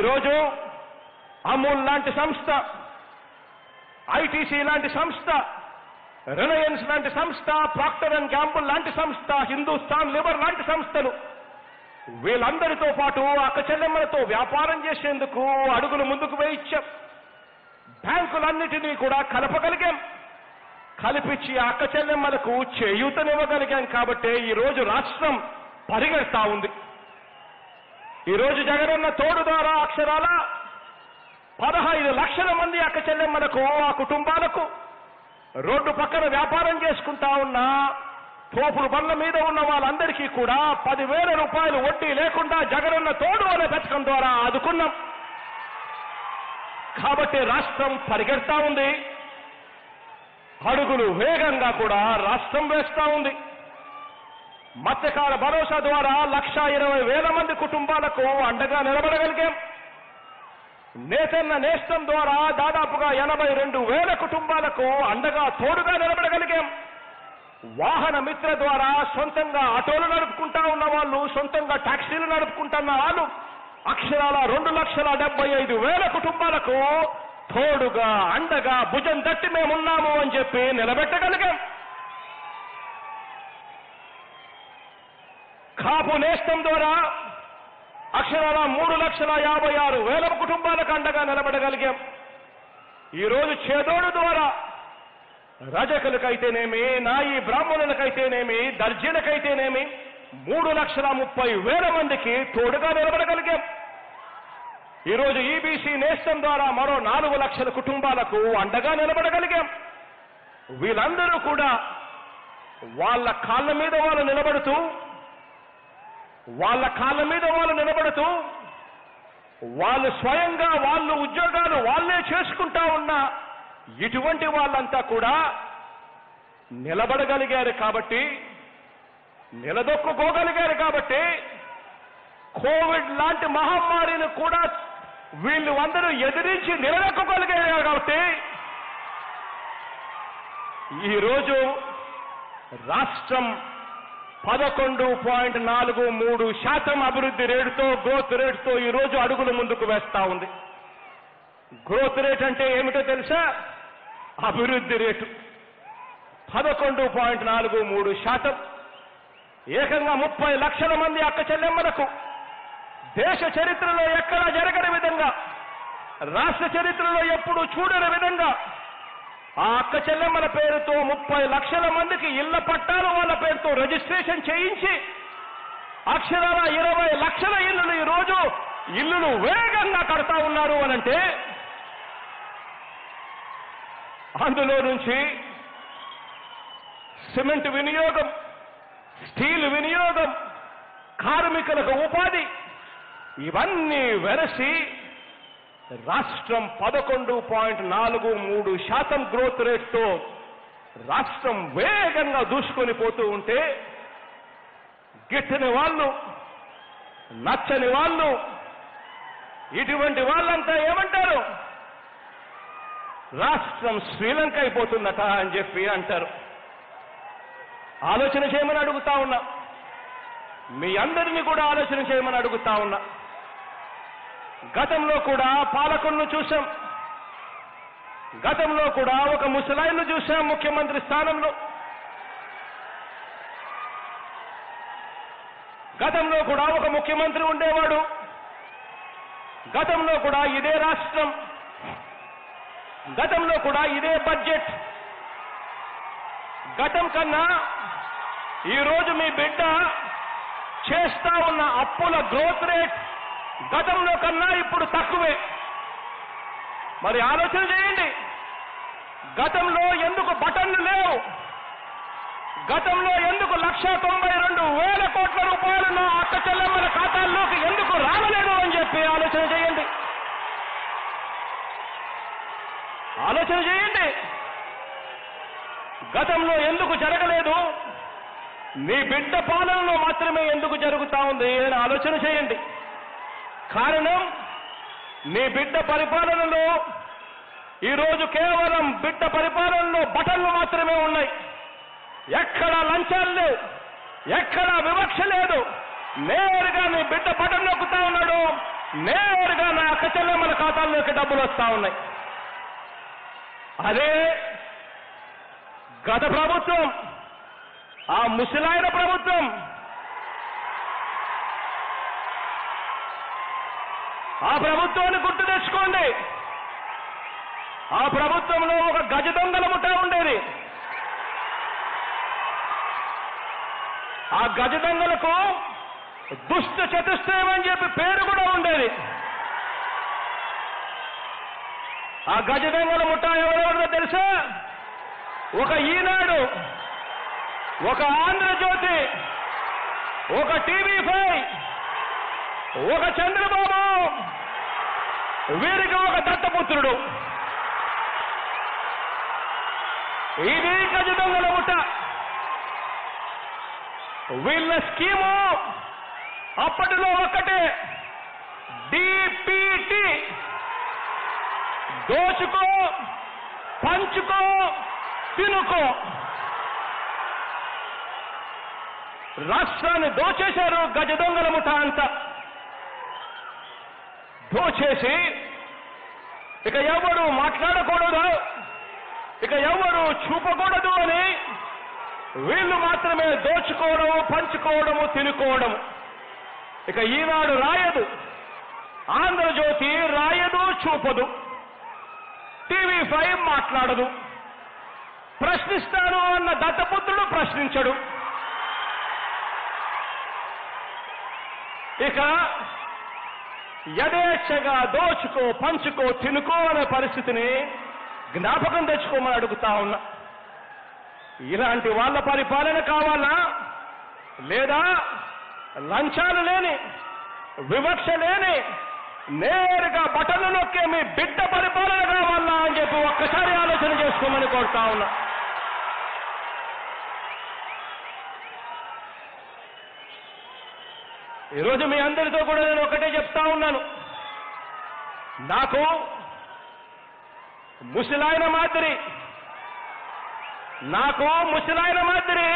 ఈరోజు అమూల్ లాంటి సంస్థ ఐటీసీ లాంటి సంస్థ రిలయన్స్ లాంటి సంస్థ ప్రాక్టర్ అండ్ గ్యాంబుల్ లాంటి సంస్థ హిందుస్థాన్ లివర్ లాంటి సంస్థలు వీళ్ళందరితో పాటు అక్క చెల్లెమ్మలతో వ్యాపారం చేసేందుకు అడుగులు ముందుకు వేయించాం. బ్యాంకులన్నిటినీ కూడా కలపగలిగాం. కలిపించి అక్కచెల్లెమ్మలకు అక్క చెల్లెమ్మలకు చేయూతనివ్వగలిగాం కాబట్టి ఈ రోజు రాష్ట్రం పరిగెడతా ఉంది. ఈ రోజు జగనన్న తోడు ద్వారా అక్షరాల పదహైదు లక్షల మంది అక్క చెల్లెమ్మలకు ఆ కుటుంబాలకు రోడ్డు పక్కన వ్యాపారం చేసుకుంటా ఉన్న తోపుడు బండ్ల మీద ఉన్న వాళ్ళందరికీ కూడా పదివేల రూపాయలు వడ్డీ లేకుండా జగనన్న తోడు అనే పథకం ద్వారా ఆదుకున్నాం. కాబట్టి రాష్ట్రం పరిగెడతా ఉంది. అడుగులు వేగంగా కూడా రాష్ట్రం వేస్తా ఉంది. మత్స్యకార భరోసా ద్వారా లక్ష ఇరవై వేల మంది కుటుంబాలకు అండగా నిలబడగలిగాం. నేతన్న నేస్తం ద్వారా దాదాపుగా ఎనభై రెండు వేల కుటుంబాలకు అండగా తోడుగా నిలబడగలిగాం. వాహన మిత్ర ద్వారా సొంతంగా ఆటోలు నడుపుకుంటా ఉన్న వాళ్ళు సొంతంగా టాక్సీలు నడుపుకుంటున్న వాళ్ళు అక్షరాల రెండు లక్షల డెబ్బై ఐదు వేల కుటుంబాలకు తోడుగా అండగా భుజం తట్టి మేమున్నాము అని చెప్పి నిలబెట్టగలిగాం. కాపు నేస్తం ద్వారా అక్షరాల మూడు లక్షల యాభై ఆరు వేల కుటుంబాలకు అండగా నిలబడగలిగాం. ఈరోజు చేదోడు ద్వారా రజకులకైతేనేమి నాయి బ్రాహ్మణులకైతేనేమి దర్జీలకైతేనేమి మూడు లక్షల ముప్పై వేల మందికి తోడుగా నిలబడగలిగాం. ఈరోజు ఈబీసీ నేస్తం ద్వారా మరో నాలుగు లక్షల కుటుంబాలకు అండగా నిలబడగలిగాం. వీళ్ళందరూ కూడా వాళ్ళ కాళ్ళ మీద వాళ్ళు నిలబడుతూ వాళ్ళ కాళ్ళ మీద వాళ్ళు నిలబడుతూ వాళ్ళు స్వయంగా వాళ్ళు ఉద్యోగాలు వాళ్ళే చేసుకుంటా ఉన్న ఇటువంటి వాళ్ళంతా కూడా నిలబడగలిగారు కాబట్టి నిలదొక్కుకోగలిగారు కాబట్టి కోవిడ్ లాంటి మహమ్మారిని కూడా వీళ్ళు అందరూ ఎదిరించి నిలదొక్కుకోగలిగారు కాబట్టి ఈరోజు రాష్ట్రం పదకొండు పాయింట్ నాలుగు మూడు శాతం అభివృద్ధి రేటుతో గ్రోత్ రేటుతో ఈ రోజు అడుగులు ముందుకు వేస్తా ఉంది. గ్రోత్ రేట్ అంటే ఏమిటో తెలుసా? అభివృద్ధి రేటు. పదకొండు పాయింట్ నాలుగు మూడు శాతం. ఏకంగా ముప్పై లక్షల మంది అక్క చెల్లెమ్మలకు దేశ చరిత్రలో ఎక్కడా జరగని విధంగా రాష్ట్ర చరిత్రలో ఎప్పుడూ చూడని విధంగా ఆ అక్క చెల్లెమ్మల పేరుతో ముప్పై లక్షల మందికి ఇళ్ళ పట్టాలు వాళ్ళ పేరుతో రిజిస్ట్రేషన్ చేయించి అక్షరాల ఇరవై లక్షల ఇల్లులు ఈ రోజు ఇల్లులు వేగంగా కడతా ఉన్నారు అనంటే అందులో నుంచి సిమెంట్ వినియోగం స్టీల్ వినియోగం కార్మికులకు ఉపాధి ఇవన్నీ వెరసి రాష్ట్రం పదకొండు పాయింట్ నాలుగు మూడు శాతం గ్రోత్ రేట్తో రాష్ట్రం వేగంగా దూసుకొని పోతూ ఉంటే గిట్టని వాళ్ళు నచ్చని వాళ్ళు ఇటువంటి వాళ్ళంతా ఏమంటారు? రాష్ట్రం శ్రీలంక అయిపోతుందట అని చెప్పి అంటారు. ఆలోచన చేయమని అడుగుతా ఉన్నా. మీ అందరినీ కూడా ఆలోచన చేయమని అడుగుతా ఉన్నా. గతంలో కూడా పాలకులను చూశాం. గతంలో కూడా ఒక ముసలాయిను చూశాం ముఖ్యమంత్రి స్థానంలో. గతంలో కూడా ఒక ముఖ్యమంత్రి ఉండేవాడు. గతంలో కూడా ఇదే రాష్ట్రం. గతంలో కూడా ఇదే బడ్జెట్. గతం కన్నా ఈరోజు మీ బిడ్డ చేస్తా ఉన్న అప్పుల గ్రోత్ రేట్ గతంలో కన్నా ఇప్పుడు తక్కువే. మరి ఆలోచన చేయండి. గతంలో ఎందుకు బటన్లు లేవు? గతంలో ఎందుకు లక్ష తొంభై రెండు వేల కోట్ల రూపాయలు నా అక్క చెల్లెమ్మల ఖాతాల్లోకి ఎందుకు రావలేదు అని చెప్పి ఆలోచన చేయండి. ఆలోచన చేయండి. గతంలో ఎందుకు జరగలేదు? మీ బిడ్డ పాలనలో మాత్రమే ఎందుకు జరుగుతా ఉంది అని ఆలోచన చేయండి. కారణం నీ బిడ్డ పరిపాలనలో ఈరోజు కేవలం బిడ్డ పరిపాలనలో బటన్లు మాత్రమే ఉన్నాయి. ఎక్కడ లంచాలు లేవు. ఎక్కడ వివక్ష లేదు. నేరుగా నీ బిడ్డ బటన్ నొక్కుతా ఉన్నాడు. నేరుగా నా అక్క చెల్లెమ్మల ఖాతాల్లోకి డబ్బులు వస్తా ఉన్నాయి. అదే గత ప్రభుత్వం ఆ ముసలాయన ప్రభుత్వం ఆ ప్రభుత్వాన్ని గుర్తు తెచ్చుకోండి. ఆ ప్రభుత్వంలో ఒక గజ దొంగల ముఠ ఉండేది. ఆ గజ దొంగలకు దుష్ట చతుష్టయం అని చెప్పి పేరు కూడా ఉండేది. ఆ గజ దొంగల ముఠ ఎవరెవరిదో తెలుసా? ఒక ఈనాడు ఒక ఆంధ్రజ్యోతి ఒక టీవీ ఫైవ్ ఒక చంద్రబాబు! వీరికి ఒక దత్తపుత్రుడు. ఇది గజ దొంగల ముఠ వీళ్ళ స్కీము అప్పటిలో ఒక్కటే. డిపిటి. దోచుకో పంచుకో తినుకో. రాష్ట్రాన్ని దోచేశారు గజ దొంగల ముఠ అంతా. దోచేసి ఇక ఎవరు మాట్లాడకూడదు ఇక ఎవరు చూపకూడదు అని వీళ్ళు మాత్రమే దోచుకోవడము పంచుకోవడము తినుకోవడము. ఇక ఈనాడు రాయదు ఆంధ్రజ్యోతి రాయదు చూపదు. టీవీ ఫైవ్ మాట్లాడదు. ప్రశ్నిస్తాను అన్న దత్తపుత్రుడు ప్రశ్నించడు. ఇక యథేచ్ఛగా దోచుకో పంచుకో తినుకో అనే పరిస్థితిని జ్ఞాపకం తెచ్చుకోమని అడుగుతా ఉన్నా. ఇలాంటి వాళ్ళ పరిపాలన కావాలా? లేదా లంచాలు లేని వివక్ష లేని నేరుగా బటన్లు నొక్కే మీ బిడ్డ పరిపాలన కావాలా అని చెప్పి ఒక్కసారి ఆలోచన చేసుకోమని కోరుతా ఉన్నా. ఈరోజు మీ అందరితో కూడా నేను ఒకటే చెప్తా ఉన్నాను. నాకు ముసలాయన మాదిరి నాకు ముసలాయన మాదిరి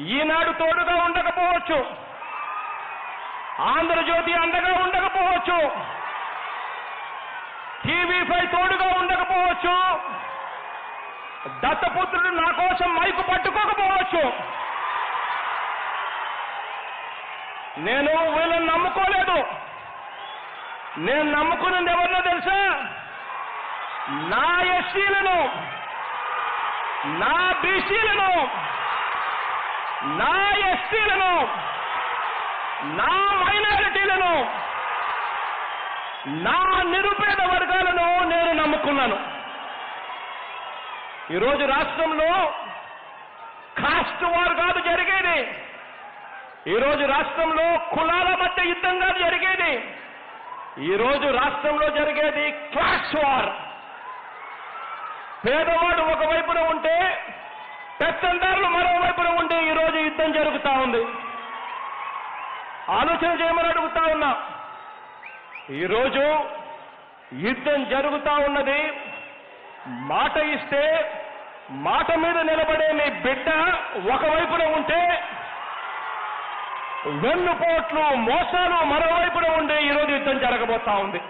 ఈనాడు తోడుగా ఉండకపోవచ్చు. ఆంధ్రజ్యోతి అండగా ఉండకపోవచ్చు. టీవీ పై తోడుగా ఉండకపోవచ్చు. దత్తపుత్రుడు నా కోసం మైకు పట్టుకోకపోవచ్చు. నేను వీళ్ళని నమ్ముకోలేదు. నేను నమ్ముకున్నది ఎవరినో తెలుసా? నా ఎస్సీలను నా బీసీలను నా ఎస్సీలను నా మైనారిటీలను నా నిరుపేద వర్గాలను నేను నమ్ముకున్నాను. ఈరోజు రాష్ట్రంలో కాస్ట్ వార్ కాదు జరిగింది. ఈరోజు రాష్ట్రంలో కులాల మధ్య యుద్ధం కాదు జరిగేది ఈరోజు రాష్ట్రంలో జరిగేది క్లాష్ వార్. పేదవాడు ఒకవైపున ఉంటే పెత్తందారులు మరోవైపున ఉంటే ఈరోజు యుద్ధం జరుగుతా ఉంది. ఆలోచన చేయమని అడుగుతా ఉన్నా. ఈరోజు యుద్ధం జరుగుతా ఉన్నది. మాట ఇస్తే మాట మీద నిలబడే మీ బిడ్డ ఒకవైపున ఉంటే వెన్నుపోట్లు మోసాలు మరోవైపున ఉండే ఈరోజు యుద్ధం జరగబోతా ఉంది.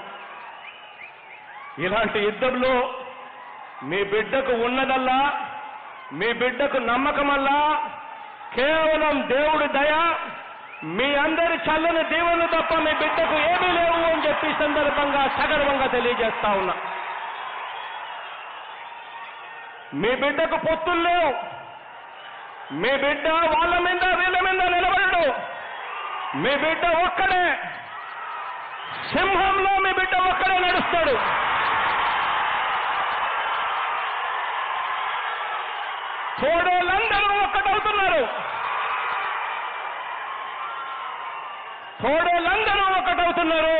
ఇలాంటి యుద్ధంలో మీ బిడ్డకు ఉన్నదల్లా మీ బిడ్డకు నమ్మకమల్లా కేవలం దేవుడి దయ మీ అందరి చల్లని దీవెనలు తప్ప మీ బిడ్డకు ఏమీ లేవు అని చెప్పి సందర్భంగా సగర్వంగా తెలియజేస్తా ఉన్నా. మీ బిడ్డకు పొత్తులు లేవు. మీ బిడ్డ వాళ్ళ మీద వీళ్ళ మీద నిలబడడు. మీ బిడ్డ ఒక్కడే. సింహంలో మీ బిడ్డ ఒక్కడే నడుస్తాడు. తోడేళ్ళందరూ ఒక్కటవుతున్నారు. తోడేళ్ళందరూ ఒక్కటవుతున్నారు.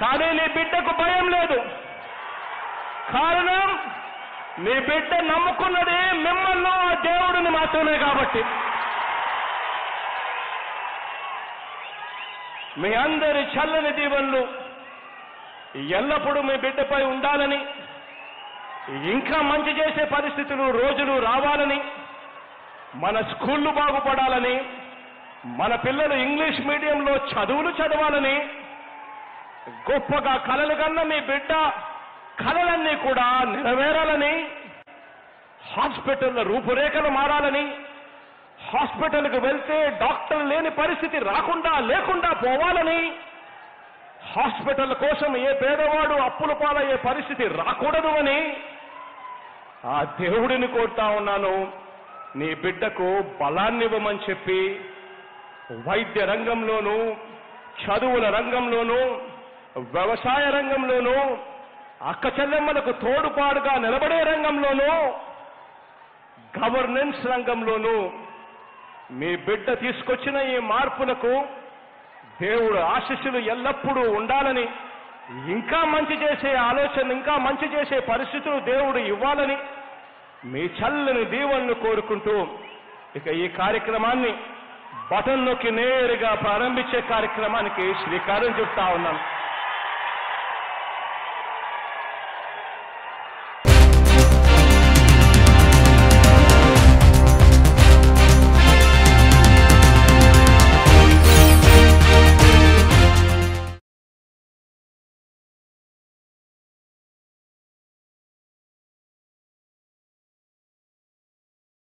కానీ నీ బిడ్డకు భయం లేదు. కారణం నీ బిడ్డ నమ్ముకున్నది మిమ్మల్ని ఆ దేవుడిని మాత్రమే కాబట్టి. మీ అందరి చల్లని దీవెనలు ఎల్లప్పుడూ మీ బిడ్డపై ఉండాలని ఇంకా మంచి చేసే పరిస్థితులు రోజులు రావాలని మన స్కూళ్ళు బాగుపడాలని మన పిల్లలు ఇంగ్లీష్ మీడియంలో చదువులు చదవాలని గొప్పగా కలలు కన్న మీ బిడ్డ కలలన్నీ కూడా నెరవేరాలని హాస్పిటల్ రూపురేఖలు మారాలని హాస్పిటల్కి వెళ్తే డాక్టర్ లేని పరిస్థితి రాకుండా లేకుండా పోవాలని. హాస్పిటల్ కోసం ఏ పేదవాడు అప్పుల పాలయ్యే పరిస్థితి రాకూడదు అని. ఆ దేవుడిని కోరుతా ఉన్నాను. నీ బిడ్డకు బలాన్నివ్వమని చెప్పి వైద్య రంగంలోనూ చదువుల రంగంలోనూ వ్యవసాయ రంగంలోనూ అక్క చెల్లెమ్మలకు తోడుపాడుగా నిలబడే రంగంలోనూ గవర్నెన్స్ రంగంలోనూ మీ బిడ్డ తీసుకొచ్చిన ఈ మార్పులకు దేవుడు ఆశీస్సులు ఎల్లప్పుడూ ఉండాలని ఇంకా మంచి చేసే ఆలోచన ఇంకా మంచి చేసే పరిస్థితులు దేవుడు ఇవ్వాలని మీ చల్లని దీవెనలు కోరుకుంటూ ఇక ఈ కార్యక్రమాన్ని బటన్ నొక్కి నేరుగా ప్రారంభించే కార్యక్రమానికి శ్రీకారం చెప్తా ఉన్నాను